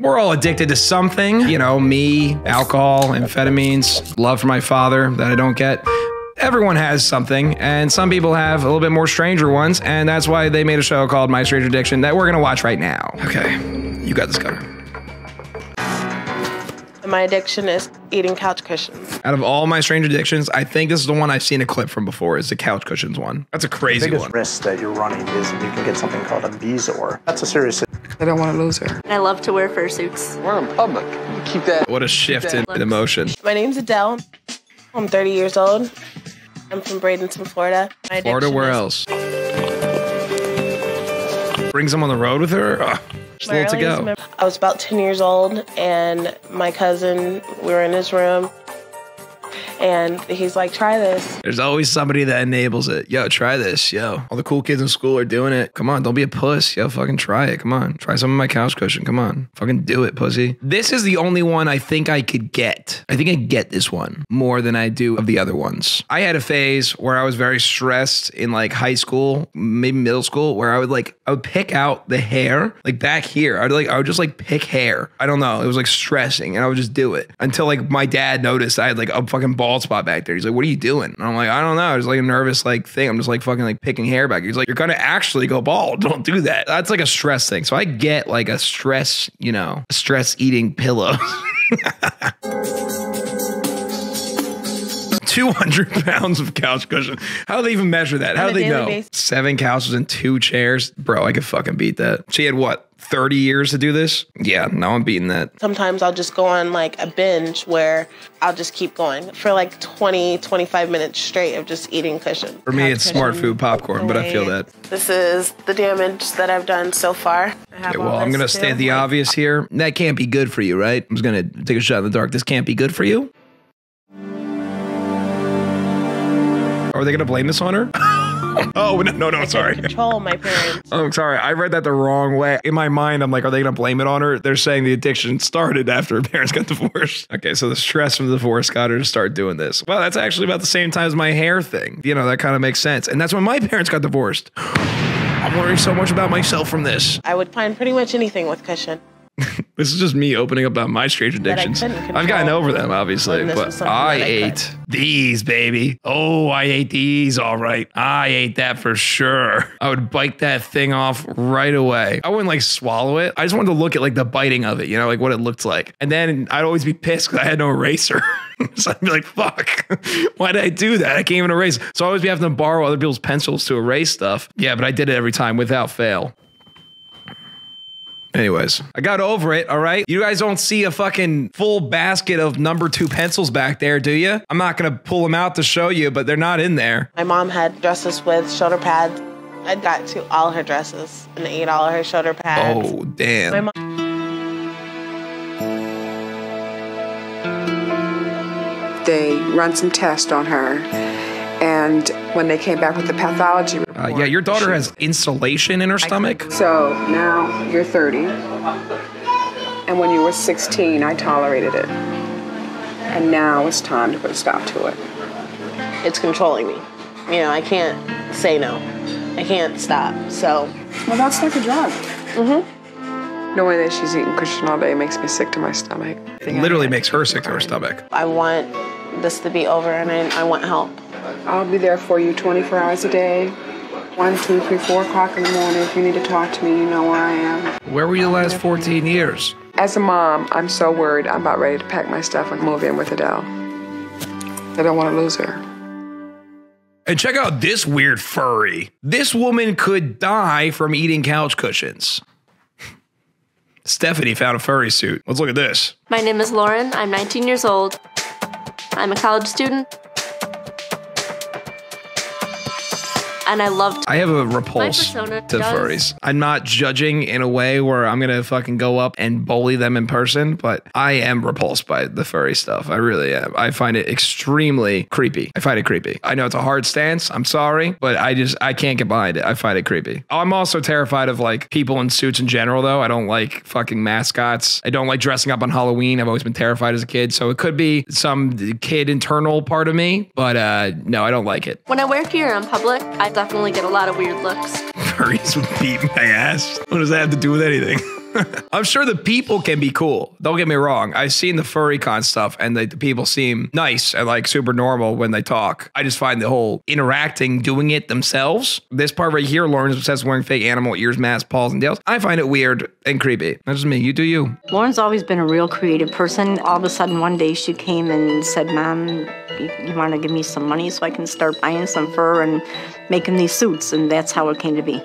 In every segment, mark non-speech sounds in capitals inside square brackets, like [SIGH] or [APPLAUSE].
We're all addicted to something. You know, me, alcohol, amphetamines, love for my father that I don't get. Everyone has something, and some people have a little bit more stranger ones, and that's why they made a show called My Stranger Addiction that we're gonna watch right now. Okay, you got this covered. My addiction is eating couch cushions. Out of all my strange addictions, I think this is the one I've seen a clip from before. Is the couch cushions one? That's a The crazy biggest one. risk that you're running is you can get something called a bezoar. That's a serious I don't want to lose her. I love to wear fursuits. We're in public. Keep that. What a shift in in emotion. My name's Adele. I'm 30 years old. I'm from Bradenton, Florida. My Florida, addiction where is- else? Brings them on the road with her. Ugh, just a My little to go. I was about 10 years old, and my cousin, we were in his room, and he's like, try this. There's always somebody that enables it. Yo, try this. Yo, all the cool kids in school are doing it. Come on, don't be a puss. Yo, fucking try it. Come on, try some of my couch cushion. Come on, fucking do it, pussy. This is the only one I think I could get. I think I get this one more than I do of the other ones. I had a phase where I was very stressed in like high school, maybe middle school, where I would like I would pick out the hair like back here. I'd like I would just like pick hair. I don't know. It was like stressing, and I would just do it until like my dad noticed I had like a fucking bald spot back there. He's like, "What are you doing?" And I'm like, "I don't know. It's like a nervous like thing. I'm just like fucking like picking hair back." He's like, "You're gonna actually go bald. [LAUGHS] Don't do that." That's like a stress thing. So I get like a stress, you know, stress eating pillow. [LAUGHS] 200 [LAUGHS] pounds of couch cushion. How do they even measure that? How On do they know? basis. Seven couches and two chairs. Bro, I could fucking beat that. She had what, 30 years to do this? Yeah, no, I'm beating that. Sometimes I'll just go on like a binge where I'll just keep going for like 20, 25 minutes straight of just eating cushion. For me, couch it's smart food popcorn, but I feel that. This is the damage that I've done so far. Okay, well, I'm going to too. state the obvious here. That can't be good for you, right? I'm just going to take a shot in the dark. This can't be good for you. Are they going to blame this on her? [LAUGHS] oh, no, no, no, sorry. Control my parents. [LAUGHS] Oh, I'm sorry. I read that the wrong way. In my mind, I'm like, are they going to blame it on her? They're saying the addiction started after her parents got divorced. [LAUGHS] Okay, so the stress from the divorce got her to start doing this. Well, that's actually about the same time as my hair thing. You know, that kind of makes sense. And that's when my parents got divorced. [GASPS] I'm learning so much about myself from this. I would find pretty much anything with cushion. [LAUGHS] This is just me opening up about my strange addictions. I've gotten over them, obviously, but I I ate these, baby. Oh, I ate these, all right. I ate that for sure. I would bite that thing off right away. I wouldn't like swallow it. I just wanted to look at like the biting of it, you know, like what it looked like. And then I'd always be pissed because I had no eraser. [LAUGHS] so I'd be like, fuck, [LAUGHS] why did I do that? I can't even erase. So I always be having to borrow other people's pencils to erase stuff. Yeah, but I did it every time without fail. Anyways, I got over it. All right. You guys don't see a fucking full basket of number two pencils back there, do you? I'm not going to pull them out to show you, but they're not in there. My mom had dresses with shoulder pads. I got to all her dresses and ate all her shoulder pads. Oh, damn. My mom They run some tests on her, and when they came back with the pathology report, Uh, yeah, your daughter has insulation in her stomach. So now you're 30, and when you were 16, I tolerated it, and now it's time to put a stop to it. it's controlling me. You know, I can't say no. I can't stop. So Well, that's like a drug. Mm-hmm. Knowing that she's eating cushion all day makes me sick to my stomach. It literally makes her sick to her stomach. I want this to be over and I, I want help. I'll be there for you 24 hours a day. One, two, three, four o'clock in the morning. If you need to talk to me, you know where I am. Where were you the last 14 years? As a mom, I'm so worried. I'm about ready to pack my stuff and move in with Adele. I don't want to lose her. And check out this weird furry. This woman could die from eating couch cushions. [LAUGHS] Stephanie found a furry suit. Let's look at this. My name is Lauren. I'm 19 years old. I'm a college student. And I love I have a repulse to does- furries. I'm not judging in a way where I'm gonna fucking go up and bully them in person, but I am repulsed by the furry stuff. I really am. I find it extremely creepy. I find it creepy. I know it's a hard stance. I'm sorry, but I just I can't get behind it. I find it creepy. I'm also terrified of like people in suits in general, though. I don't like fucking mascots. I don't like dressing up on Halloween. I've always been terrified as a kid, so it could be some kid internal part of me, but uh, no, I don't like it. When I wear gear in public, I definitely get a lot of weird looks. Furries would beat my ass. What does that have to do with anything? [LAUGHS] [LAUGHS] I'm sure the people can be cool. Don't get me wrong. I've seen the furry con stuff and the, the people seem nice and like super normal when they talk. I just find the whole interacting, doing it themselves. This part right here, Lauren's obsessed wearing fake animal ears, masks, paws, and tails. I find it weird and creepy. That's just me. You do you. Lauren's always been a real creative person. All of a sudden, one day she came and said, Mom, you, you want to give me some money so I can start buying some fur and making these suits? And that's how it came to be.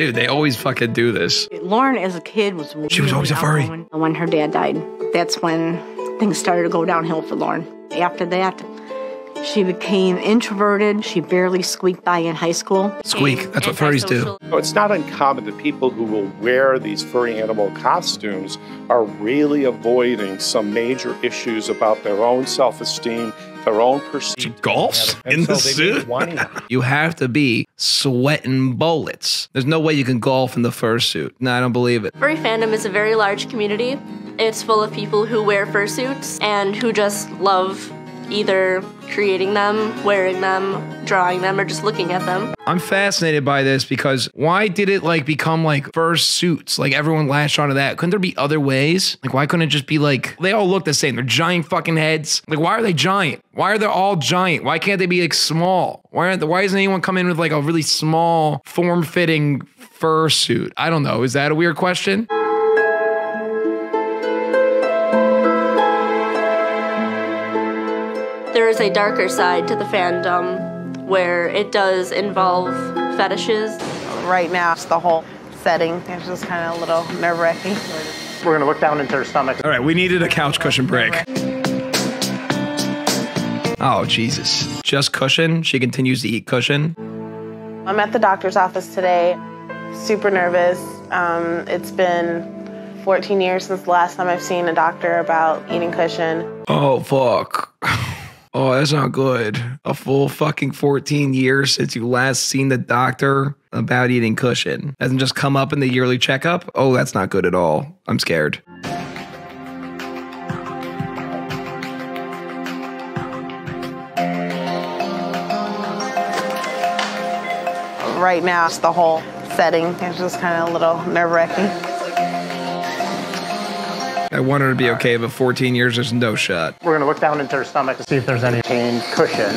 Dude, they always fucking do this. Lauren, as a kid, was She was always a furry. outgoing. When her dad died, that's when things started to go downhill for Lauren. After that, she became introverted. She barely squeaked by in high school. Squeak. That's what furries do. It's not uncommon that people who will wear these furry animal costumes are really avoiding some major issues about their own self esteem, their own She perceived. golfs in so the suit. [LAUGHS] You have to be sweating bullets. There's no way you can golf in the fursuit. No, I don't believe it. Furry fandom is a very large community. It's full of people who wear fursuits and who just love either creating them, wearing them, drawing them, or just looking at them. I'm fascinated by this because why did it like become like fur suits? Like everyone latched onto that. Couldn't there be other ways? Like why couldn't it just be like they all look the same? They're giant fucking heads. Like why are they giant? Why are they all giant? Why can't they be like small? Why aren't why doesn't anyone come in with like a really small form-fitting fur suit? I don't know. Is that a weird question? There is a darker side to the fandom where it does involve fetishes. Right now, it's the whole setting. It's just kind of a little nerve wracking. We're going to look down into her stomach. All right, we needed a couch cushion break. Oh, Jesus. Just cushion? She continues to eat cushion? I'm at the doctor's office today, super nervous. Um, it's been 14 years since the last time I've seen a doctor about eating cushion. Oh, fuck. Oh, that's not good. A full fucking 14 years since you last seen the doctor about eating cushion. Hasn't just come up in the yearly checkup? Oh, that's not good at all. I'm scared. Right now, it's the whole setting. It's just kind of a little nerve wracking. I want her to be okay, but 14 years, is no shot. We're going to look down into her stomach to see if there's any pain cushion.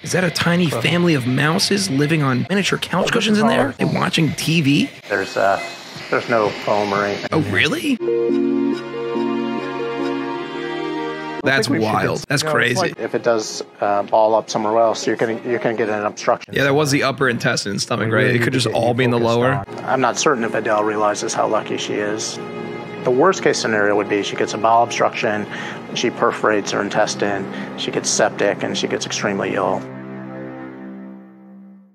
Is that a tiny family of mouses living on miniature couch cushions in there? They watching TV? There's uh, there's no foam or anything. Oh, really? That's think we should wild. just- That's you know, crazy. like if it does uh, ball up somewhere else, you're gonna you're gonna get an obstruction. Yeah, that was the upper intestine and stomach, right? really It could just all be in the lower. on- I'm not certain if Adele realizes how lucky she is. The worst case scenario would be she gets a bowel obstruction, she perforates her intestine, she gets septic, and she gets extremely ill.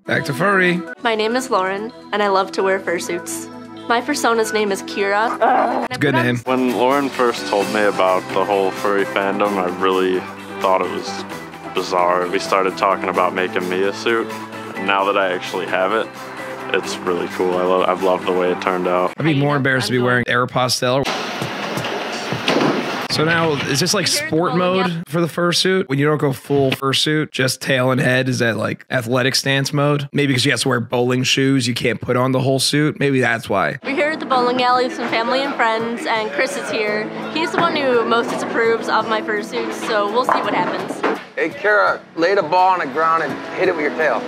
Back to furry. My name is Lauren, and I love to wear fursuits. My persona's name is Kira. It's a good name. When Lauren first told me about the whole furry fandom, I really thought it was bizarre. We started talking about making me a suit. And now that I actually have it, it's really cool. I love, I've loved the way it turned out. I'd be more embarrassed to be I'm wearing Aeropostale. So now, is this like sport mode for the fursuit? When you don't go full fursuit, just tail and head, is that like athletic stance mode? Maybe because you have to wear bowling shoes, you can't put on the whole suit. Maybe that's why. We're here at the bowling alley with some family and friends, and Chris is here. He's the one who most disapproves of my fursuits, so we'll see what happens. Hey, Kara, lay the ball on the ground and hit it with your tail.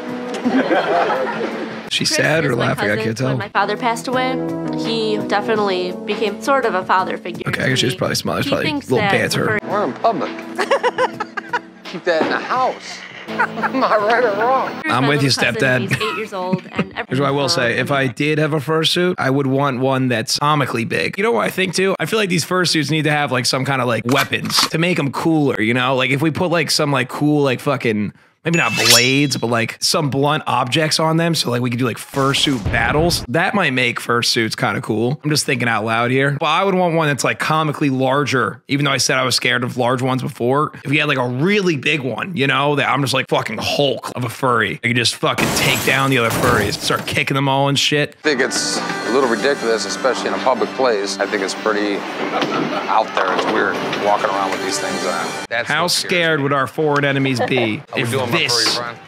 She's Chris sad or is my laughing? I can't tell. When my father passed away, he definitely became sort of a father figure. Okay, I guess she was probably smiling. It's He probably a little that banter. We're in public. [LAUGHS] Keep that in the house. I'm I right or wrong. I'm with you, stepdad. He's eight years old, and [LAUGHS] Here's what I will say. If I did have a fursuit, I would want one that's comically big. You know what I think too? I feel like these fursuits need to have like some kind of like weapons to make them cooler, you know? Like if we put like some like cool like fucking maybe not blades, but like some blunt objects on them so like we could do like fursuit battles. That might make fursuits kind of cool. I'm just thinking out loud here. But I would want one that's like comically larger, even though I said I was scared of large ones before. If we had like a really big one, you know, that I'm just like fucking Hulk of a furry. I could just fucking take down the other furries, start kicking them all and shit. I think it's a little ridiculous, especially in a public place. I think it's pretty out there. It's weird walking around with these things on. That's How scared would our foreign enemies be [LAUGHS] if do 'em my furry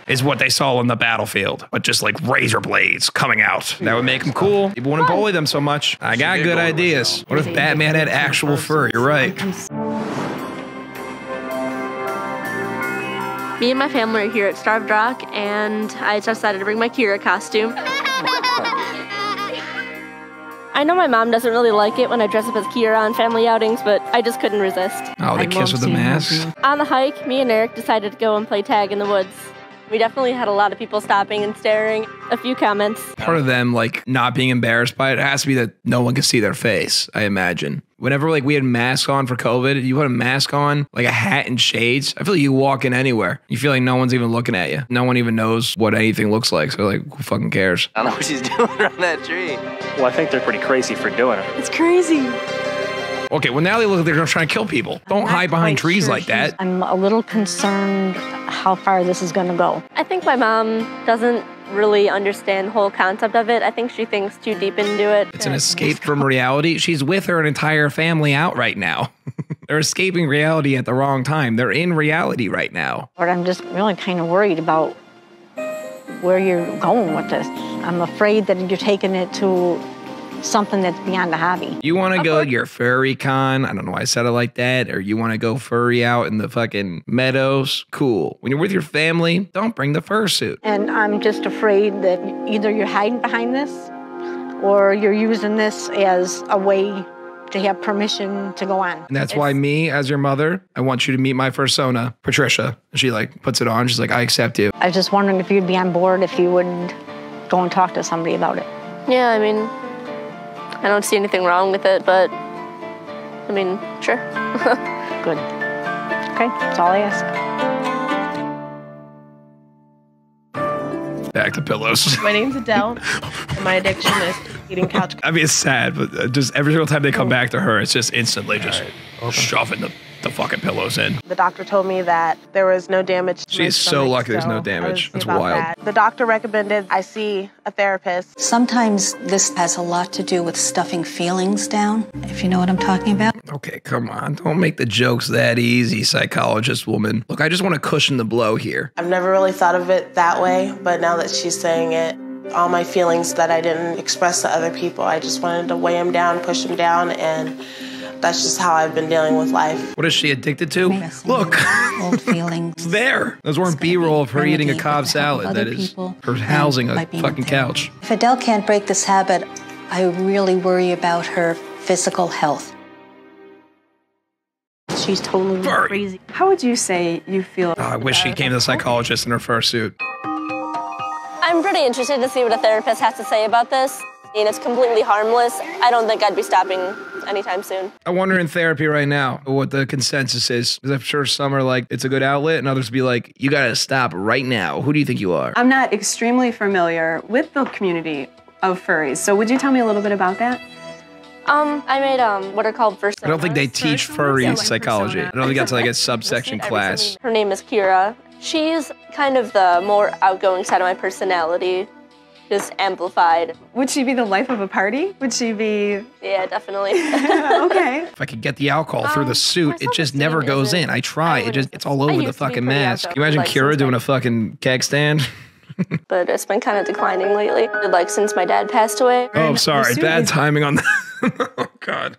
this is what they saw on the battlefield, but just like razor blades coming out. That would make them cool. People wouldn't bully them so much. I got good ideas. What if Batman had actual fur? You're right. Me and my family are here at Starved Rock, and I just decided to bring my Kira costume. I know my mom doesn't really like it when I dress up as Kira on family outings, but I just couldn't resist. Oh, the I kiss with the seeing mask. On the hike, me and Eric decided to go and play tag in the woods. We definitely had a lot of people stopping and staring. A few comments. Part of them like not being embarrassed by it has to be that no one can see their face. I imagine. Whenever like we had masks on for COVID, you put a mask on, like a hat and shades. I feel like you walk in anywhere, you feel like no one's even looking at you. No one even knows what anything looks like. So like, who fucking cares? I don't know what she's [LAUGHS] doing around that tree. Well, I think they're pretty crazy for doing it. It's crazy. Okay, well now they look like they're gonna try to kill people. Don't Not hide behind trees sure like that. I'm a little concerned how far this is going to go. I think my mom doesn't really understand the whole concept of it. I think she thinks too deep into it. It's an escape from reality. She's with her entire family out right now. [LAUGHS] They're escaping reality at the wrong time. They're in reality right now. But I'm just really kind of worried about where you're going with this. I'm afraid that you're taking it to something that's beyond a hobby. You want to go to your furry con? I don't know why I said it like that. Or you want to go furry out in the fucking meadows? Cool. When you're with your family, don't bring the fursuit. And I'm just afraid that either you're hiding behind this or you're using this as a way to have permission to go on. And that's why me, as your mother, I want you to meet my fursona, Patricia. She like puts it on. She's like, I accept you. I was just wondering if you'd be on board if you would go and talk to somebody about it. Yeah, I mean, I don't see anything wrong with it, but I mean, sure. [LAUGHS] Good. Okay, that's all I ask. Back to pillows. [LAUGHS] My name's Adele, and my addiction is eating couch. [LAUGHS] I mean, it's sad, but uh, just every single time they come back to her, it's just instantly just shoving the, the fucking pillows in. The doctor told me that there was no damage. To She my is so stomach, lucky there's no damage. That's wild. that. The doctor recommended I see a therapist. Sometimes this has a lot to do with stuffing feelings down, if you know what I'm talking about. Okay, come on. Don't make the jokes that easy, psychologist woman. Look, I just want to cushion the blow here. I've never really thought of it that way, but now that she's saying it, all my feelings that I didn't express to other people, I just wanted to weigh them down, push them down, and that's just how I've been dealing with life. What is she addicted to? Look, Old feelings. it's [LAUGHS] there. Those weren't B roll of her eating a Cobb salad. That is her housing a by being in fucking couch. If Adele can't break this habit, I really worry about her physical health. She's totally Furry. crazy. How would you say you feel? Oh, I wish she came to the psychologist in her fursuit. I'm pretty interested to see what a therapist has to say about this. I mean, it's completely harmless. I don't think I'd be stopping anytime soon. I wonder in therapy right now what the consensus is. Because I'm sure some are like, it's a good outlet, and others be like, you got to stop right now. Who do you think you are? I'm not extremely familiar with the community of furries, so would you tell me a little bit about that? Um, I made um what are called first. I don't think they teach furry psychology. I don't think that's like a subsection class. Her name is Kira. She's kind of the more outgoing side of my personality, just amplified. Would she be the life of a party? Would she be? Yeah, definitely. [LAUGHS] okay. If I could get the alcohol through the Um, suit, it just never goes in. I try. It just it's all over the used to be fucking mask. Can you imagine like, Kira doing a fucking keg stand? [LAUGHS] but it's been kind of declining lately. Like since my dad passed away. Oh, sorry. Bad timing on [LAUGHS] that. oh, God.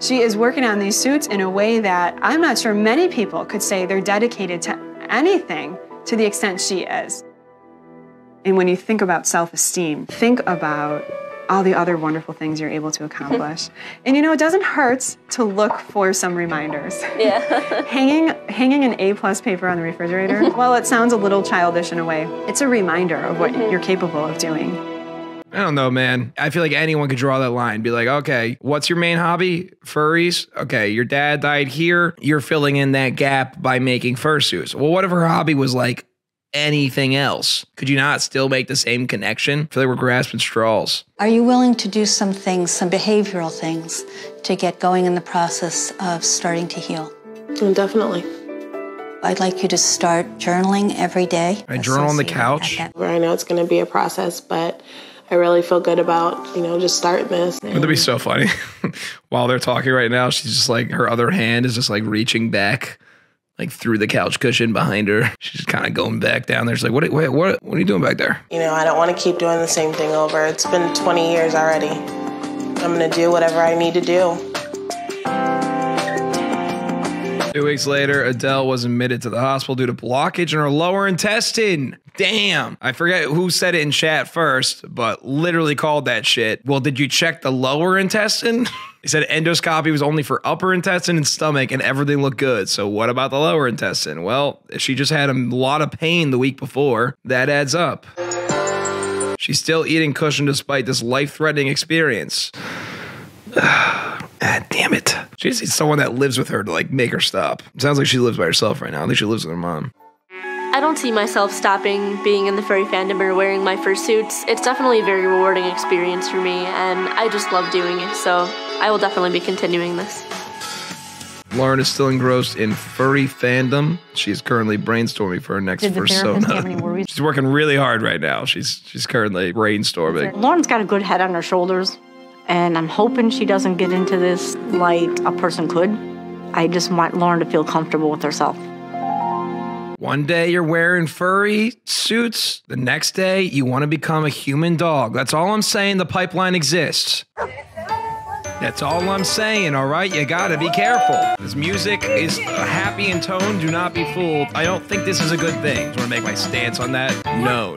She is working on these suits in a way that I'm not sure many people could say they're dedicated to anything to the extent she is. And when you think about self esteem, think about all the other wonderful things you're able to accomplish. [LAUGHS] and you know, it doesn't hurt to look for some reminders. Yeah. [LAUGHS] hanging hanging an A plus paper on the refrigerator, [LAUGHS] while it sounds a little childish in a way, it's a reminder of what mm-hmm. you're capable of doing. I don't know, man. I feel like anyone could draw that line. Be like, okay, what's your main hobby? Furries. Okay, your dad died here. You're filling in that gap by making fursuits. Well, what if her hobby was like anything else? Could you not still make the same connection? I feel like we're grasping straws. Are you willing to do some things, some behavioral things, to get going in the process of starting to heal? Mm, definitely. I'd like you to start journaling every day. I journal on the couch. I know it's going to be a process, but I really feel good about, you know, just starting this. Wouldn't that be so funny? [LAUGHS] While they're talking right now, she's just like her other hand is just like reaching back like through the couch cushion behind her. [LAUGHS] She's kind of going back down there. She's like, what, wait, what, what are you doing back there? You know, I don't want to keep doing the same thing over. It's been 20 years already. I'm going to do whatever I need to do. Two weeks later, Adele was admitted to the hospital due to blockage in her lower intestine. Damn. I forget who said it in chat first, but literally called that shit. Well, did you check the lower intestine? [LAUGHS] He said endoscopy was only for upper intestine and stomach, and everything looked good. So, what about the lower intestine? Well, she just had a lot of pain the week before. That adds up. She's still eating cushion despite this life threatening experience. God [SIGHS] ah, damn it. She just needs someone that lives with her to like make her stop. Sounds like she lives by herself right now. I think she lives with her mom. I don't see myself stopping being in the furry fandom or wearing my fursuits. It's definitely a very rewarding experience for me, and I just love doing it, so I will definitely be continuing this. Lauren is still engrossed in furry fandom. She is currently brainstorming for her next Did the therapist have any persona. worries? [LAUGHS] She's working really hard right now. She's she's currently brainstorming. Lauren's got a good head on her shoulders, and I'm hoping she doesn't get into this like a person could. I just want Lauren to feel comfortable with herself. One day you're wearing furry suits. The next day you want to become a human dog. That's all I'm saying. The pipeline exists. That's all I'm saying, all right? You gotta be careful. This music is happy in tone. Do not be fooled. I don't think this is a good thing. Just wanna make my stance on that known.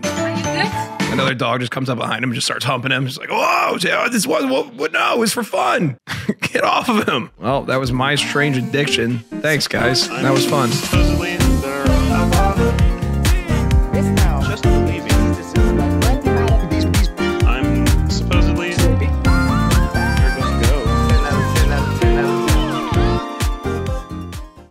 Another dog just comes up behind him and just starts humping him. Just like, whoa, oh, this was what, what? No, it's for fun. [LAUGHS] Get off of him. Well, that was my strange addiction. Thanks, guys. That was fun.